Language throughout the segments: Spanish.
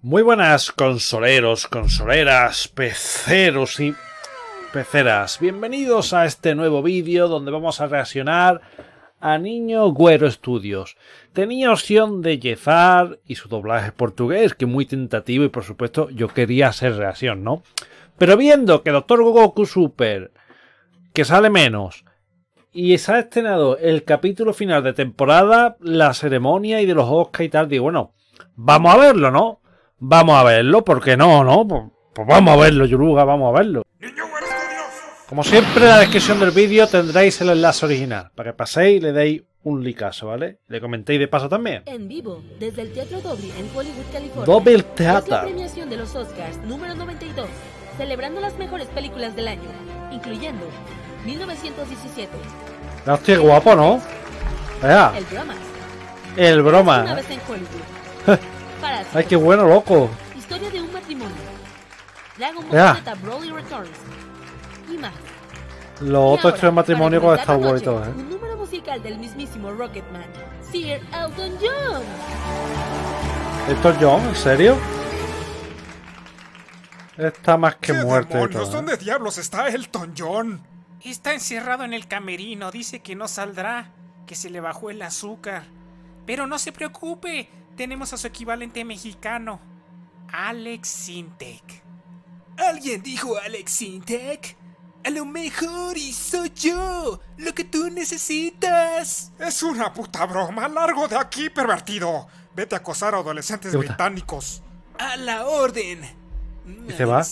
Muy buenas consoleros, consoleras, peceros y peceras. Bienvenidos a este nuevo vídeo donde vamos a reaccionar a Niño Güero Studios. Tenía opción de Jezar y su doblaje portugués, que muy tentativo y por supuesto yo quería hacer reacción, ¿no? Pero viendo que Doctor Goku Super, que sale menos, y se ha estrenado el capítulo final de temporada, la ceremonia y de los Oscar y tal, digo, bueno, vamos a verlo, ¿no? Vamos a verlo, porque no, no? Pues, pues, vamos a verlo, Yuruga, vamos a verlo. Como siempre, en la descripción del vídeo tendréis el enlace original, para que paséis y le deis un licazo, ¿vale? Le comentéis de paso también. En vivo, desde el Teatro Dolby en Hollywood, California. Dolby Theater. Es la premiación de los Oscars número 92, celebrando las mejores películas del año, incluyendo 1917. Hostia, guapo, ¿no? Vea. El broma. El broma. Una vez en Hollywood. Ay, qué bueno, loco. Historia de un matrimonio. Dragon Ball Z Broly Returns. Y más. Lo otro matrimonio con Star Wars y todo, ¿eh? Un número musical del mismísimo Rocketman, Sir Elton John. ¿Elton John? ¿En serio? Está más que muerto. Demonios, ¿Dónde ¿eh? diablos está Elton John? Está encerrado en el camerino. Dice que no saldrá, que se le bajó el azúcar. Pero no se preocupe, tenemos a su equivalente mexicano, Alex Sintek. ¿Alguien dijo Alex Sintek? A lo mejor y soy yo, lo que tú necesitas. Es una puta broma, largo de aquí, pervertido. Vete a acosar a adolescentes británicos. A la orden. ¿Y se va?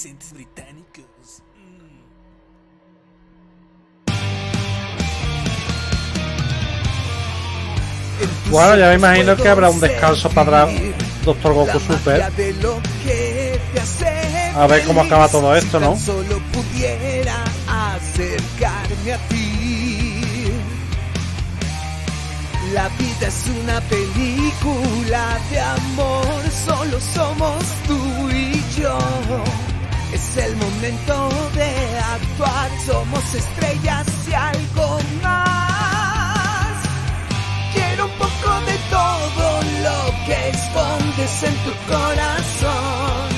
Bueno, ya me imagino que habrá un descanso para Doctor Goku Super. A ver cómo acaba todo esto, ¿no? Solo pudiera acercarme a ti. La vida es una película de amor, solo somos tú y yo. Es el momento de actuar, somos estrellas y algo más. De todo lo que escondes en tu corazón.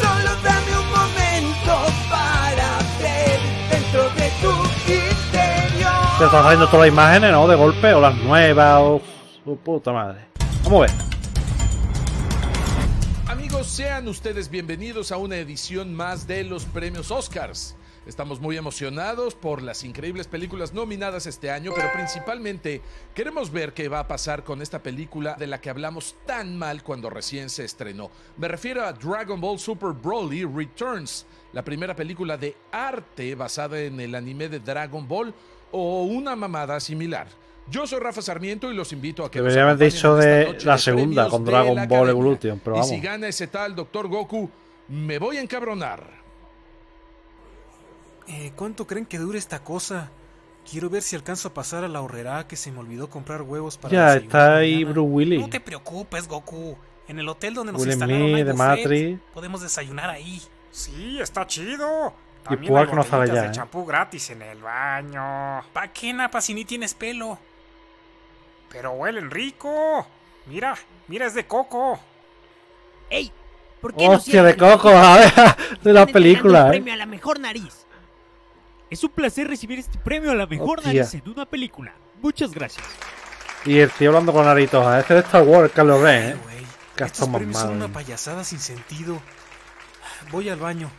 Solo dame un momento para ver dentro de tu interior. Se están saliendo todas las imágenes, ¿no? De golpe, o las nuevas, o su puta madre. Vamos a ver. Amigos, sean ustedes bienvenidos a una edición más de los premios Oscars. Estamos muy emocionados por las increíbles películas nominadas este año, pero principalmente queremos ver qué va a pasar con esta película de la que hablamos tan mal cuando recién se estrenó. Me refiero a Dragon Ball Super Broly Returns, la primera película de arte basada en el anime de Dragon Ball o una mamada similar. Yo soy Rafa Sarmiento y los invito a que Debería haber dicho de la segunda con Dragon Ball Evolution, pero vamos. Y si gana ese tal Doctor Goku, me voy a encabronar. Eh, ¿Cuánto creen que dure esta cosa? Quiero ver si alcanzo a pasar a la horrera que se me olvidó comprar huevos para Ya está ahí Bruce Willis. No te preocupes, Goku. En el hotel donde nos Willy instalaron Me, de Matrix. podemos desayunar ahí. Sí, está chido. Y También Puak hay no sabe ya, de ¿eh? champú gratis en el baño. ¿Pa' qué, Napa, si ni tienes pelo? Pero huelen rico. Mira, mira, es de coco. ¡Ey! ¿Por qué no Hostia, de cierras el coco, a ver, de la película, el ¿eh? premio a la mejor nariz. Es un placer recibir este premio a la mejor Hostia. nariz en una película. Muchas gracias. Y estoy hablando con Aritos, a este de Star Wars, Carlos Ren, ¿eh? Estos premios son una payasada sin sentido. Voy al baño.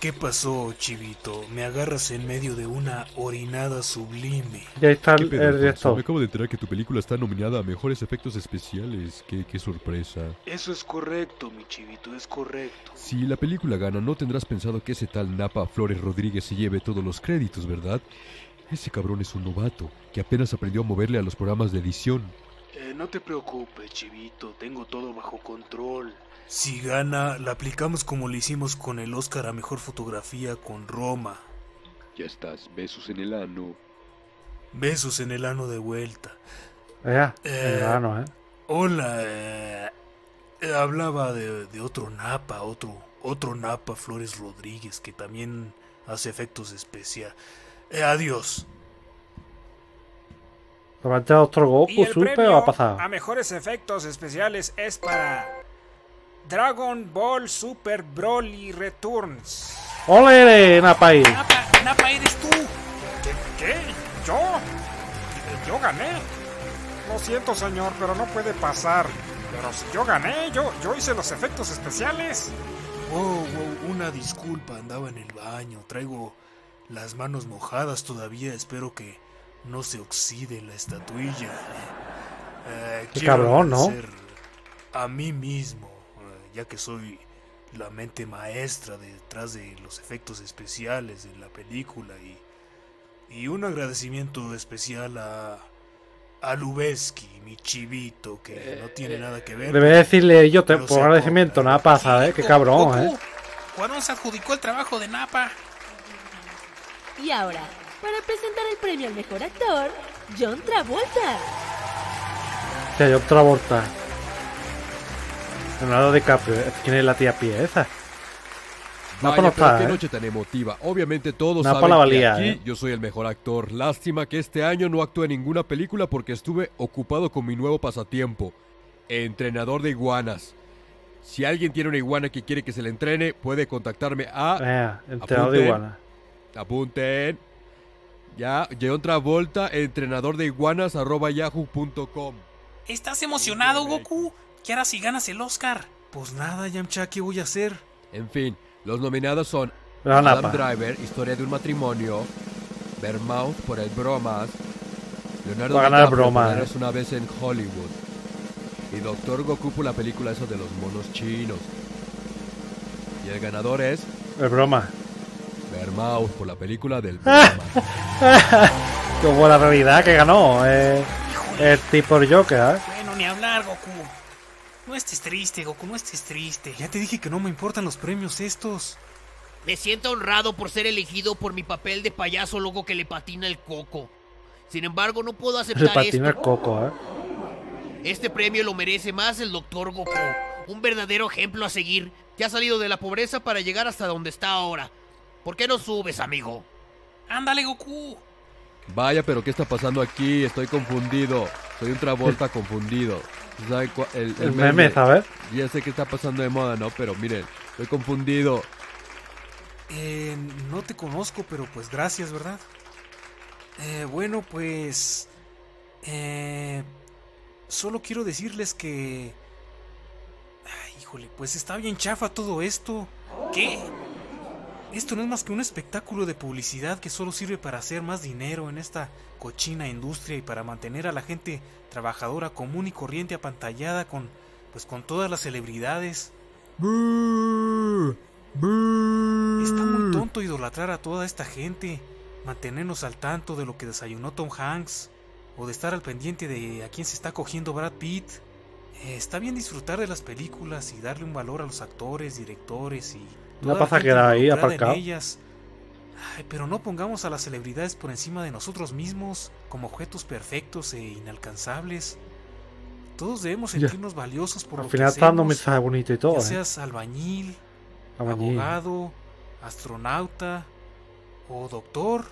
¿Qué pasó, chivito? Me agarras en medio de una orinada sublime. Y ahí está ¿Qué el, director. Me acabo de enterar que tu película está nominada a mejores efectos especiales. Qué, qué sorpresa. Eso es correcto, mi chivito, es correcto. Si la película gana, no tendrás pensado que ese tal Napa Flores Rodríguez se lleve todos los créditos, ¿verdad? Ese cabrón es un novato que apenas aprendió a moverle a los programas de edición. Eh, no te preocupes, chivito, tengo todo bajo control. Si gana, la aplicamos como lo hicimos con el Oscar a Mejor Fotografía con Roma. Ya estás, besos en el ano. Besos en el ano de vuelta. Ya, Eh, verano, ¿eh? Hola, eh, eh, hablaba de, de otro Napa, otro, otro Napa Flores Rodríguez que también hace efectos especiales. Eh, adiós. ¿Lo va a echar Doctor Y Goku, el Super va a pasar? a mejores efectos especiales es para Dragon Ball Super Broly Returns. ¡Ole, Napai! Napa, Napa, eres tú. ¿Qué? ¿Qué? ¿Yo? Yo gané. Lo siento, señor, pero no puede pasar. Pero si yo gané, yo, yo hice los efectos especiales. Wow, wow, una disculpa, andaba en el baño. Traigo las manos mojadas todavía. Espero que no se oxide la estatuilla. Eh, Qué cabrón, ¿no? A mí mismo, ya que soy la mente maestra detrás de los efectos especiales de la película y, y un agradecimiento especial a, a Lubeski, mi chivito, que no tiene nada que ver. Debe decirle yo te, por agradecimiento, nada pasa, ¿eh? Qué cabrón, Goku, ¿eh? Cuarón se adjudicó el trabajo de Napa. Y ahora, para presentar el premio al mejor actor, John Travolta. Hay otra vuelta. Leonardo DiCaprio. ¿Quién es la tía pie esa? No, Vaya, pero está, qué ¿eh? noche tan emotiva. Obviamente todos Napa saben la que valía, aquí ¿eh? yo soy el mejor actor. Lástima que este año no actué en ninguna película porque estuve ocupado con mi nuevo pasatiempo. Entrenador de iguanas. Si alguien tiene una iguana que quiere que se le entrene, puede contactarme a... Eh, entrenador de iguana. Apunten. Ya, John Travolta, entrenador de iguanas, arroba yahoo.com. ¿Estás emocionado, Goku? ¿Qué harás si ganas el Oscar? Pues nada, Yamcha, ¿qué voy a hacer? En fin, los nominados son Adam. Driver, Historia de un matrimonio, Vermouth por el Bromas, Leonardo Va a ganar DiCaprio Bromas, por eh. Una vez en Hollywood y Doctor Goku por la película eso de los monos chinos. Y el ganador es Es broma. Vermouth por la película del Bromas. Como la realidad que ganó. Eh, el tipo Joker, ¿eh? Bueno, ni hablar, Goku. No estés triste, Goku, no estés triste. Ya te dije que no me importan los premios estos. Me siento honrado por ser elegido por mi papel de payaso loco que le patina el coco. Sin embargo, no puedo aceptar patina el esto. coco, ¿eh? Este premio lo merece más el Dr. Goku. Un verdadero ejemplo a seguir que ha salido de la pobreza para llegar hasta donde está ahora. ¿Por qué no subes, amigo? Ándale, Goku. Vaya, pero ¿qué está pasando aquí? Estoy confundido. Soy un Travolta confundido. ¿Sabe cua- el, El meme, ¿sabes? Ya sé que está pasando de moda, ¿no? Pero miren, estoy confundido. Eh, no te conozco, pero pues gracias, ¿verdad? Eh, bueno, pues... Eh, solo quiero decirles que... Ay, híjole, pues está bien chafa todo esto. ¿Qué? Esto no es más que un espectáculo de publicidad que solo sirve para hacer más dinero en esta cochina industria y para mantener a la gente trabajadora común y corriente apantallada con pues con todas las celebridades. Está muy tonto idolatrar a toda esta gente, mantenernos al tanto de lo que desayunó Tom Hanks o de estar al pendiente de a quién se está cogiendo Brad Pitt. Eh, está bien disfrutar de las películas y darle un valor a los actores, directores y No toda la pasa gente que era ahí. Ay, pero no pongamos a las celebridades por encima de nosotros mismos como objetos perfectos e inalcanzables. Todos debemos sentirnos valiosos por Al lo final que está hacemos, mensaje bonito y todo, ya ¿eh? seas albañil, Albañil. abogado, astronauta o doctor.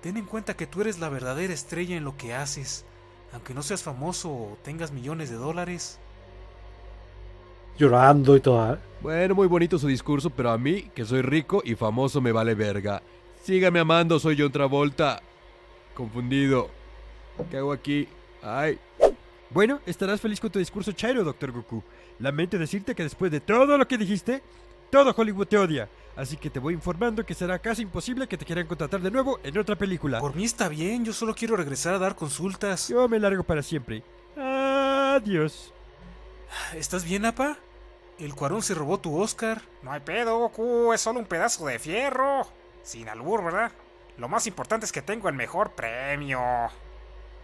Ten en cuenta que tú eres la verdadera estrella en lo que haces, aunque no seas famoso o tengas millones de dólares. Llorando y todo. Bueno, muy bonito su discurso, pero a mí, que soy rico y famoso, me vale verga. Sígame amando, soy John Travolta. Confundido. ¿Qué hago aquí? Ay. Bueno, estarás feliz con tu discurso chairo, Doctor Goku. Lamento decirte que después de todo lo que dijiste, todo Hollywood te odia. Así que te voy informando que será casi imposible que te quieran contratar de nuevo en otra película. Por mí está bien, yo solo quiero regresar a dar consultas. Yo me largo para siempre. Adiós. ¿Estás bien, apa? El cuarón se robó tu Oscar. No hay pedo, Goku, es solo un pedazo de fierro. Sin albur, ¿verdad? Lo más importante es que tengo el mejor premio.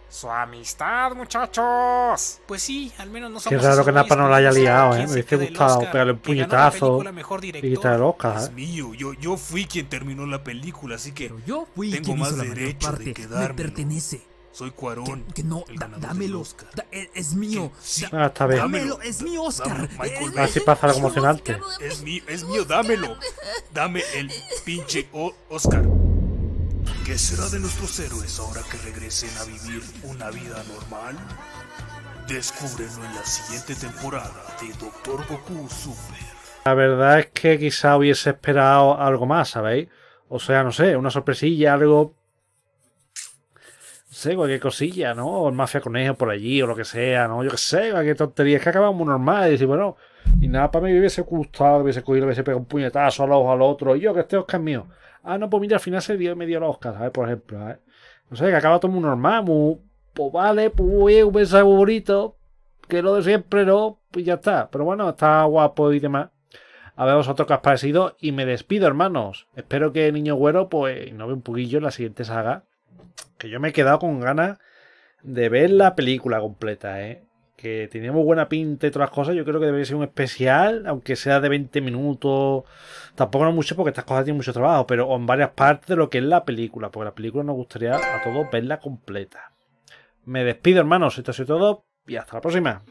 Su amistad, muchachos. Pues sí, al menos no Qué somos raro esos que Napa no lo haya liado, ¿eh? Me se hubiese gustado pegarle un la puñetazo y quitar el Oscar, Es ¿eh? mío, yo, yo fui quien terminó la película, así que Yo fui tengo quien más hizo la mayor derecho parte. de Me pertenece. Soy Cuarón. Que, que no, el da- dámelo. Oscar. Da- es, es mío. Sí, Ah, está bien. Dámelo, es mi Oscar. Michael. Así pasa algo emocionante. Es mío, es mío, dámelo. Dame el pinche o- Oscar. ¿Qué será de nuestros héroes ahora que regresen a vivir una vida normal? Descúbrelo en la siguiente temporada de Doctor Goku Super. La verdad es que quizá hubiese esperado algo más, ¿sabéis? O sea, no sé, una sorpresilla, algo. Sé, cualquier cosilla, ¿no? O el mafia conejo por allí, o lo que sea, ¿no? Yo qué sé, cualquier tontería. Es que acabamos muy normal. Y decir, bueno, y nada, para mí me hubiese gustado, hubiese cogido, hubiese pegado un puñetazo al ojo al otro. Y yo, que este Oscar es mío. Ah, no, pues mira, al final se dio me dio el Oscar, ¿sabes? Por ejemplo, ¿sabes? No sé, que acaba todo muy normal, muy. Pues vale, pues un mensaje bonito. Que lo de siempre, ¿no? Pues ya está. Pero bueno, está guapo y demás. A ver vosotros qué os parecido. Y me despido, hermanos. Espero que Niño Güero, pues, no ve un poquillo en la siguiente saga. Que yo me he quedado con ganas de ver la película completa, ¿eh? Que tenía muy buena pinta y todas las cosas. Yo creo que debería ser un especial, aunque sea de 20 minutos. Tampoco no mucho, porque estas cosas tienen mucho trabajo, pero en varias partes de lo que es la película. Porque la película nos gustaría a todos verla completa. Me despido, hermanos. Esto ha sido todo y hasta la próxima.